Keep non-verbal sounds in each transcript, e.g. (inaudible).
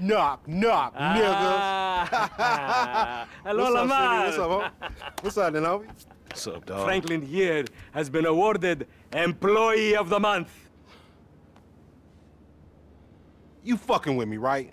Knock, knock, ah. (laughs) Hello, Lamar. What's up, homie? What's up, then, homie? What's up, dog? Franklin here has been awarded Employee of the Month. You fucking with me, right?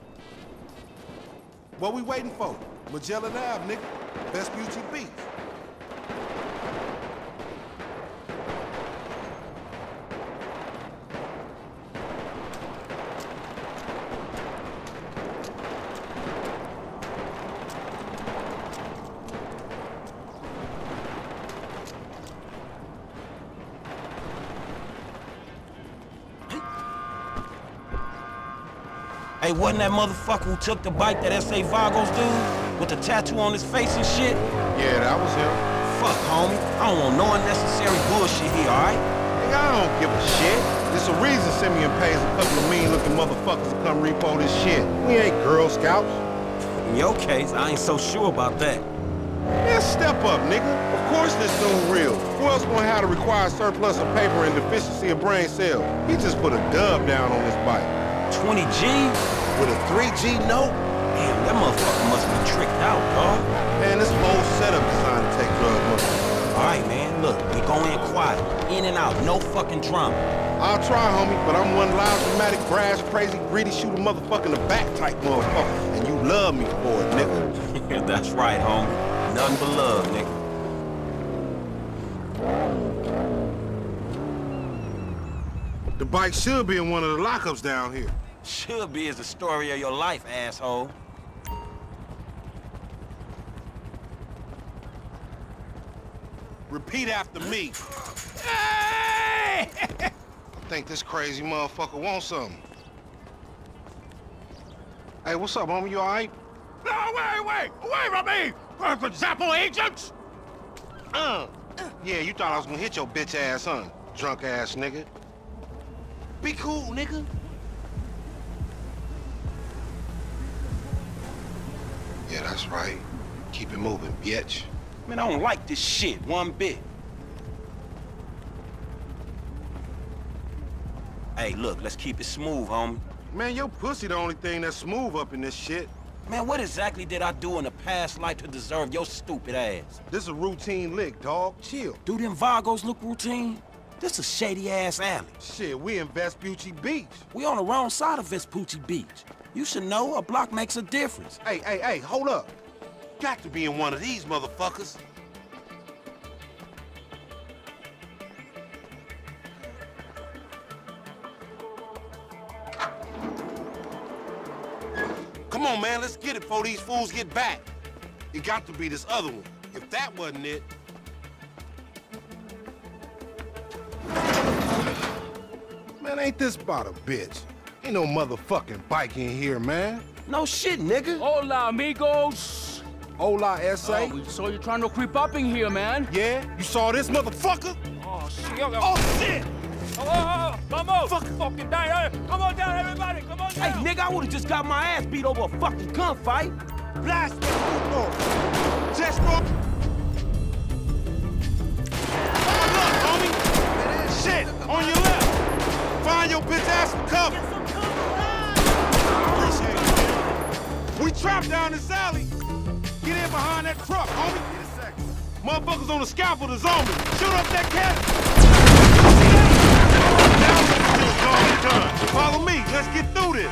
What we waiting for? Magellan Ave, nigga. Vespucci Beach. Hey, wasn't that motherfucker who took the bike that S.A. Vagos dude? With the tattoo on his face and shit? Yeah, that was him. Fuck, homie. I don't want no unnecessary bullshit here, alright? Nigga, I don't give a shit. There's a reason Simeon pays a couple of mean-looking motherfuckers to come repo this shit. We ain't Girl Scouts. In your case, I ain't so sure about that. Man, step up, nigga. Of course this dude real. Who else gonna have to require surplus of paper and deficiency of brain cells? He just put a dub down on this bike. 20 G? With a 3G note? Damn, that motherfucker must be tricked out, dog. Man, this whole setup designed to take drug money. All right, man, look, we go in quiet. In and out, no fucking drama. I'll try, homie, but I'm one loud, dramatic, brash, crazy, greedy, shoot a motherfucker in the back type motherfucker. And you love me for it, nigga. (laughs) That's right, homie. Nothing but love, nigga. The bike should be in one of the lockups down here. Should be is the story of your life, asshole. Repeat after me. Hey! I (laughs) think this crazy motherfucker wants something. Hey, what's up, homie? You all right? No, wait, wait! Away from me! For example, agents! Uh, yeah, you thought I was gonna hit your bitch ass, huh? Drunk ass nigga. Be cool, nigga. Yeah, that's right. Keep it moving, bitch. Man, I don't like this shit one bit. Hey, look, let's keep it smooth, homie. Man, your pussy the only thing that's smooth up in this shit. Man, what exactly did I do in a past life to deserve your stupid ass? This a routine lick, dog. Chill. Do them Vagos look routine? This a shady-ass alley. Shit, we in Vespucci Beach. We on the wrong side of Vespucci Beach. You should know a block makes a difference. Hey, hey, hey, hold up. Got to be in one of these motherfuckers. Come on, man, let's get it before these fools get back. It got to be this other one. If that wasn't it... Man, ain't this about a bitch? Ain't no motherfucking bike in here, man. No shit, nigga. Hola, amigos. Hola, S.A. Oh, we saw you trying to creep up in here, man. Yeah? You saw this motherfucker? Oh, shit. Oh, shit! Oh, oh, oh, oh, come on. Fuck. Fucking down. Eh? Come on down, everybody. Come on down! Hey, down. nigga, I would've just got my ass beat over a fucking gunfight. Blast the puto! Just go... Look, homie! Shit! On your left! Find your bitch ass some cover! Appreciate it. We trapped down this alley! Get in behind that truck, homie! Motherfuckers on the scaffold is on me! Shoot up that cat! Now till it's all done. Follow me, let's get through this!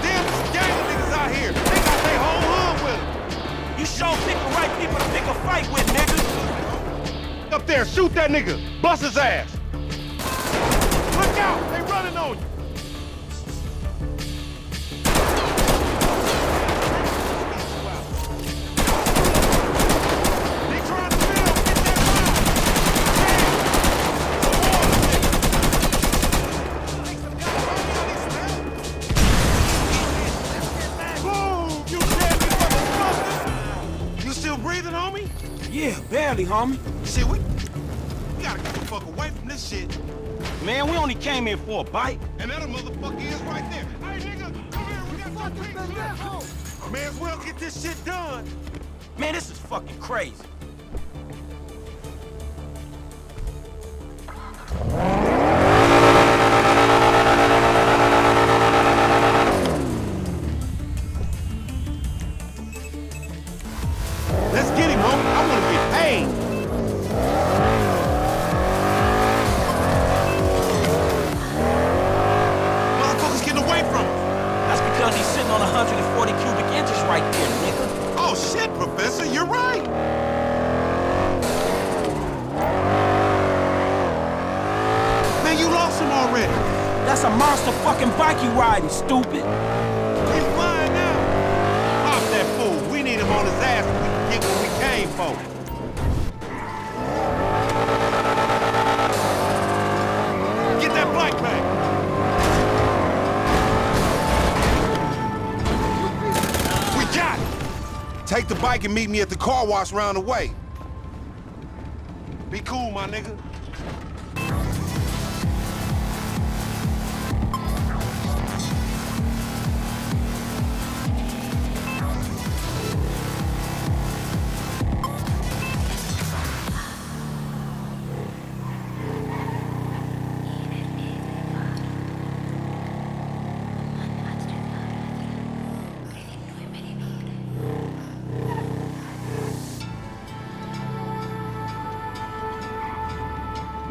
Damn, this gang of niggas out here! They got their whole hood with them! You sure pick the right people to pick a fight with, nigga. Up there, shoot that nigga! Bust his ass! Yeah, barely, homie. Shit, we, we gotta get the fuck away from this shit. Man, we only came in for a bite. And that a motherfucker is right there. Hey, nigga, come here. We got your picture. May as well get this shit done. Man, this is fucking crazy. Professor, you're right. Man, you lost him already. That's a monster fucking bike you riding, stupid. He's flying now. Pop that fool. We need him on his ass so we can get what we came for. Take the bike and meet me at the car wash round the way. Be cool, my nigga.